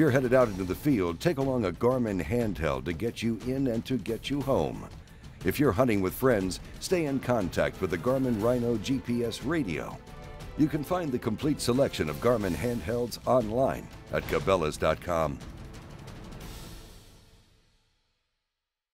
you're headed out into the field, take along a Garmin handheld to get you in and to get you home. If you're hunting with friends, stay in contact with the Garmin Rhino GPS radio. You can find the complete selection of Garmin handhelds online at Cabela's.com.